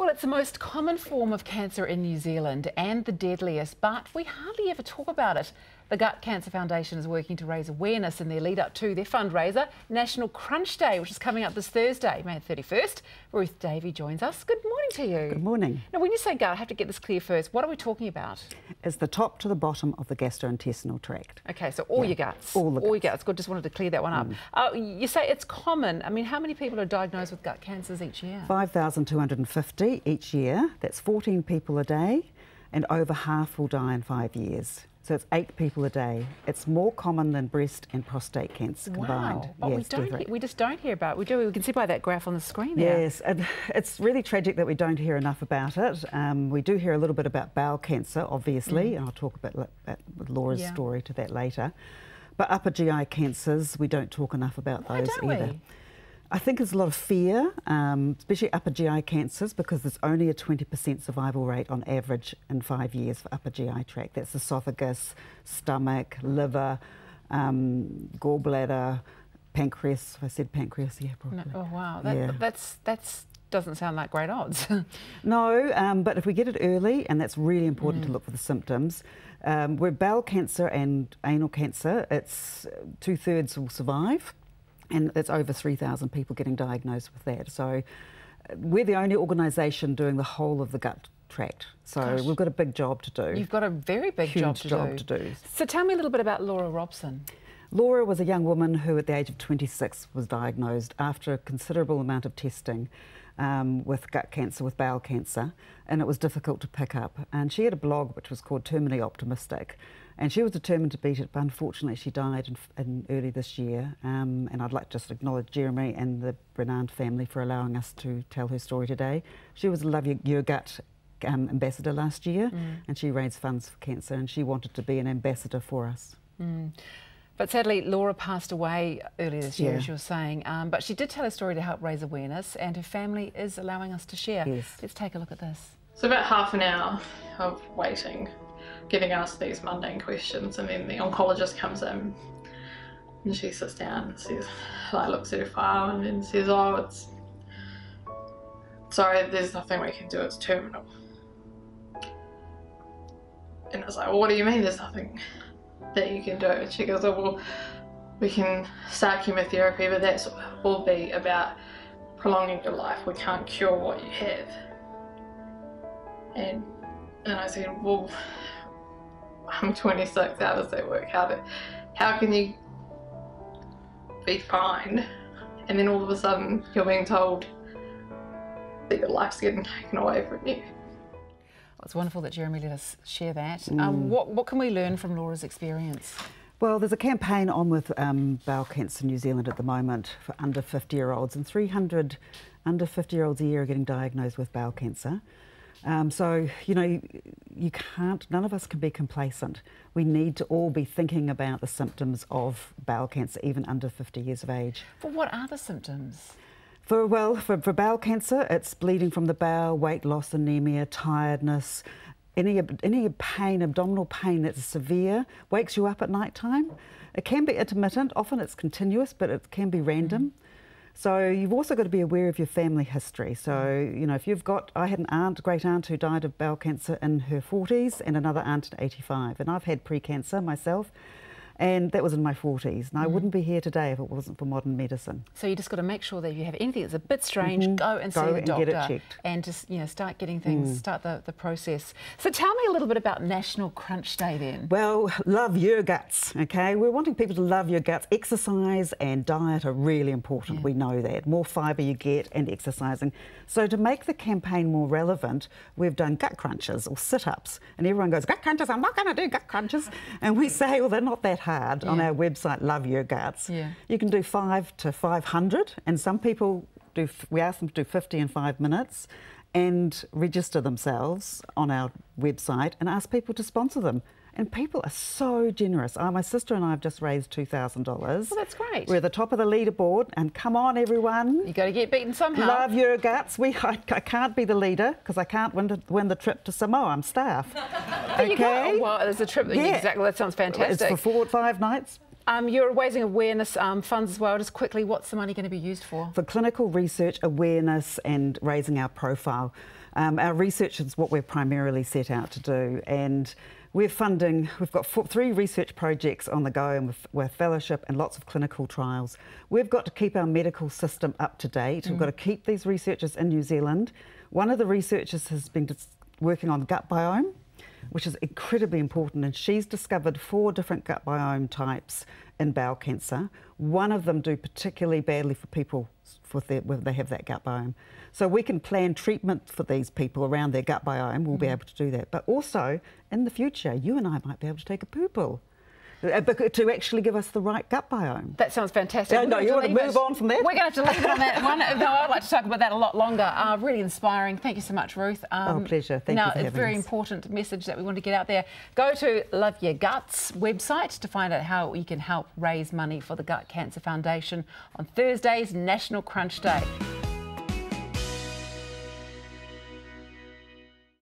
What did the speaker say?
Well, it's the most common form of cancer in New Zealand and the deadliest, but we hardly ever talk about it. The Gut Cancer Foundation is working to raise awareness in their lead up to their fundraiser, National Crunch Day, which is coming up this Thursday, May 31st. Ruth Davy joins us. Good morning to you. Good morning. Now, when you say gut, I have to get this clear first. What are we talking about? It's the top to the bottom of the gastrointestinal tract. Okay, so all yeah. your guts. All the all guts. your guts. Good, just wanted to clear that one up. Mm. Uh, you say it's common. I mean, how many people are diagnosed with gut cancers each year? 5,250 each year. That's 14 people a day, and over half will die in five years. So it's eight people a day. It's more common than breast and prostate cancer combined. Wow. Yes, we, don't we just don't hear about it. We do. We can see by that graph on the screen there. Yes, and it's really tragic that we don't hear enough about it. Um, we do hear a little bit about bowel cancer, obviously, mm. and I'll talk a bit about Laura's yeah. story to that later. But upper GI cancers, we don't talk enough about Why those either. We? I think there's a lot of fear, um, especially upper GI cancers, because there's only a 20% survival rate on average in five years for upper GI tract. That's esophagus, stomach, liver, um, gallbladder, pancreas. I said pancreas, yeah, probably. No, oh wow, that, yeah. that's that's doesn't sound like great odds. no, um, but if we get it early, and that's really important mm. to look for the symptoms. Um, where bowel cancer and anal cancer, it's two thirds will survive and it's over 3,000 people getting diagnosed with that. So uh, we're the only organisation doing the whole of the gut tract. So Gosh. we've got a big job to do. You've got a very big Huge job, to, job do. to do. So tell me a little bit about Laura Robson. Laura was a young woman who, at the age of 26, was diagnosed after a considerable amount of testing um, with gut cancer, with bowel cancer, and it was difficult to pick up. And she had a blog which was called Terminally Optimistic, and she was determined to beat it, but unfortunately she died in, in early this year. Um, and I'd like to just acknowledge Jeremy and the Brenand family for allowing us to tell her story today. She was a Love Your, Your Gut um, ambassador last year, mm. and she raised funds for cancer, and she wanted to be an ambassador for us. Mm. But sadly, Laura passed away earlier this year, yeah. as you were saying. Um, but she did tell her story to help raise awareness, and her family is allowing us to share. Yes. Let's take a look at this. So about half an hour of waiting, getting us these mundane questions, and then the oncologist comes in, and she sits down and says, like looks at her file, and then says, "Oh, it's sorry, there's nothing we can do. It's terminal." And I was like, well, "What do you mean? There's nothing?" that you can do. And she goes, oh, well, we can start chemotherapy, but that's will be about prolonging your life. We can't cure what you have. And and I said, well, I'm 26. How does that work? How do, how can you be fine, and then all of a sudden you're being told that your life's getting taken away from you? It's wonderful that Jeremy let us share that. Um, mm. Um, what, what can we learn from Laura's experience? Well, there's a campaign on with um, bowel cancer in New Zealand at the moment for under 50 year olds, and 300 under 50 year olds a year are getting diagnosed with bowel cancer. Um, so, you know, you, you, can't, none of us can be complacent. We need to all be thinking about the symptoms of bowel cancer, even under 50 years of age. But what are the symptoms? For, well, for, for bowel cancer, it's bleeding from the bowel, weight loss, anemia, tiredness, any, any pain, abdominal pain that's severe, wakes you up at night time. It can be intermittent, often it's continuous, but it can be random. Mm. So you've also got to be aware of your family history. So, mm. you know, if you've got, I had an aunt, great aunt who died of bowel cancer in her 40s and another aunt at 85. And I've had pre-cancer myself and that was in my 40s. And I mm. wouldn't be here today if it wasn't for modern medicine. So you just got to make sure that if you have anything that's a bit strange, mm -hmm. go and go see the and doctor and just you know start getting things, mm. start the, the process. So tell me a little bit about National Crunch Day then. Well, love your guts, okay? We're wanting people to love your guts. Exercise and diet are really important. Yeah. We know that. More fibre you get and exercising. So to make the campaign more relevant, we've done gut crunches or sit-ups. And everyone goes, gut crunches, I'm not going to do gut crunches. And we say, well, they're not that hard hard yeah. on our website, Love Your Guts. Yeah. You can do five to 500, and some people do, we ask them to do 50 in five minutes and register themselves on our website and ask people to sponsor them. And people are so generous. Oh, my sister and I have just raised $2,000. Well, that's great. We're at the top of the leaderboard, and come on, everyone. you got to get beaten somehow. Love your guts. We, I, I can't be the leader because I can't win, to, win the trip to Samoa. I'm staff. okay. Well, there's a trip. Yeah. Exactly. That sounds fantastic. It's for four, five nights. Um, you're raising awareness um, funds as well. Just quickly, what's the money going to be used for? For clinical research, awareness, and raising our profile. Um, our research is what we're primarily set out to do, and we're funding, we've got four, three research projects on the go and with, with, fellowship and lots of clinical trials. We've got to keep our medical system up to date. Mm. We've got to keep these researchers in New Zealand. One of the researchers has been working on gut biome, which is incredibly important, and she's discovered four different gut biome types in bowel cancer. One of them do particularly badly for people for their, where they have that gut biome. So we can plan treatment for these people around their gut biome. We'll mm. be able to do that. But also, in the future, you and I might be able to take a poo pill to actually give us the right gut biome. That sounds fantastic. No, no you want to move on from there? We're going to have to leave it on that one. No, I'd like to talk about that a lot longer. Uh, really inspiring. Thank you so much, Ruth. Um, oh, pleasure. Thank now, you Now, a very us. important message that we want to get out there. Go to Love Your Guts website to find out how you can help raise money for the Gut Cancer Foundation on Thursday's National Crunch Day.